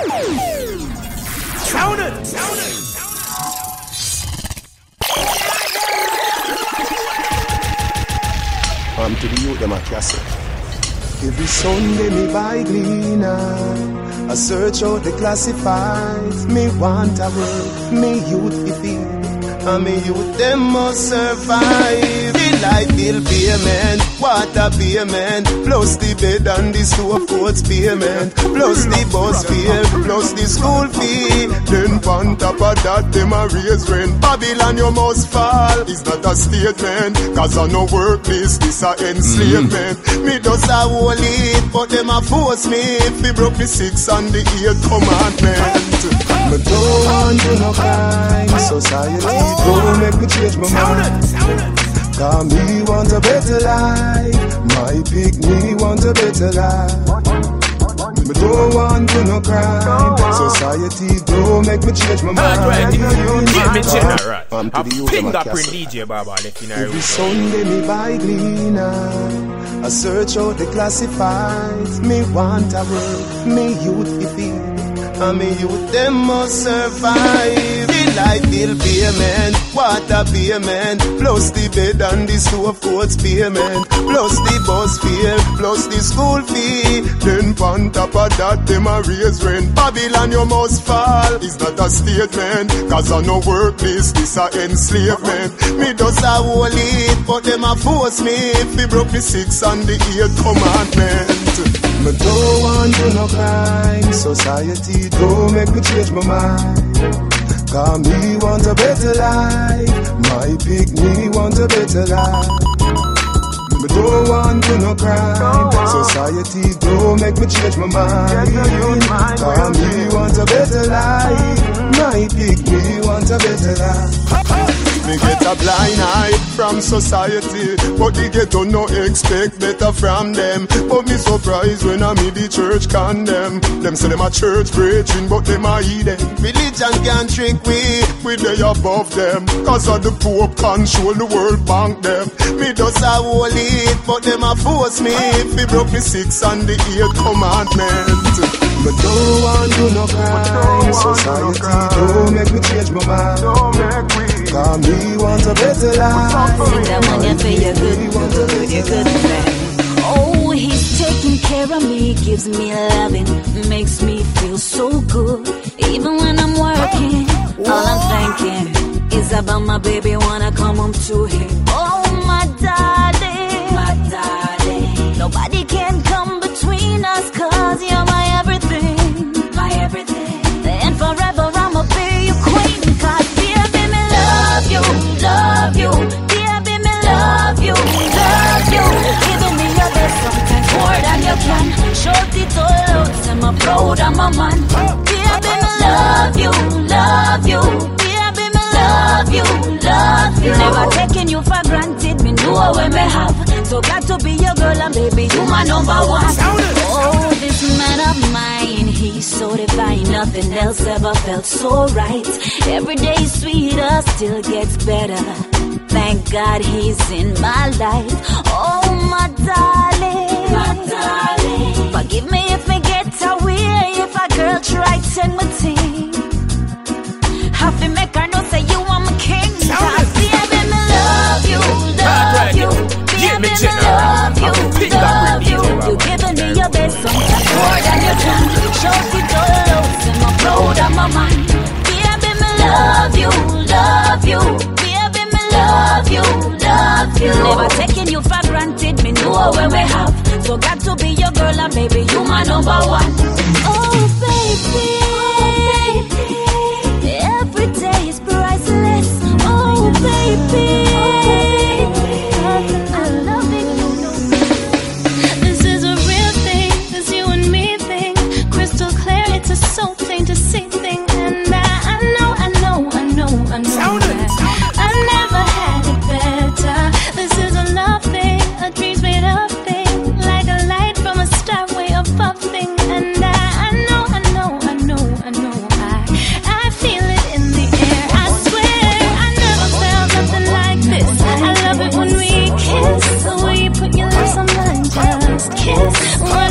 Sound it! I'm to the youth, them a castle. Every Sunday me buy gleaner. I search out the classifieds. Me want a work, me youth be feel. And me youth them must survive. Light bill payment, water payment, plus the bed and the stove coats payment, plus the bus fare, plus the school fee. Then on top of that, them a raise rent. Babylon you must fall. Is that a statement? Cause I no work this, this a enslavement. Mm. Me does a hold it, but them a force me. If we broke the six and the eighth commandment. Me don't to no crime, society don't make me change my mind. Cause me want a better life, my pick me want a better life. Me don't want to no crime, society don't make me change my mind. Alright, give me general. I'm to the youth, them a fingerprint castle. DJ Barber left in Every. Sunday me buy gleaner. I search out the classifieds. Me want a work, me youth be feel. And me youth them must survive. The light bill payment, water payment, plus the bed and the stove coats payment, plus the bus fare, plus the school fee. Then on top of that, them a raise rent. Babylon you must fall. Is that a statement? Cause I no work this, a enslavement. Me does a hold it, but them a force me. If we broke the six and the eighth commandment. No crime, society don't make me change my mind. Cause me want a better life, my pick me want a better life. Me don't want to no crime, society don't make me change my mind. Cause me want a better life, my pick me want a better life. Me get a blind eye from society, but the ghetto no expect better from them. But me surprised when I meet the church condemn. Them say them a church preaching, but them a heathen. Religion can't trick we, we they above them. Cause of the Pope control the world bank them. Me does a hold it, but them a force me. If we broke the six and the eighth commandment. Me don't want to no crime, society don't make me change my mind. Cause me want a better life. Sing that money for your good, good, your good. Oh, he's taking care of me, gives me loving, makes me feel so good. Even when can. Short it all out, I'm a proud of man. Baby, me love you, love you. Baby, me love you, love you. Never taking you for granted, me know when me have. So got to be your girl and baby, you my number one. Oh, this man of mine, he's so divine, nothing else ever felt so right. Every day sweeter, still gets better. Thank God he's in my life. So close in my throat and my mind. We have been me love you, love you. We have been me love. You, love you. Never taking you for granted. Me know when we have, so got to be your girl and baby, you my number one. Oh, kiss. What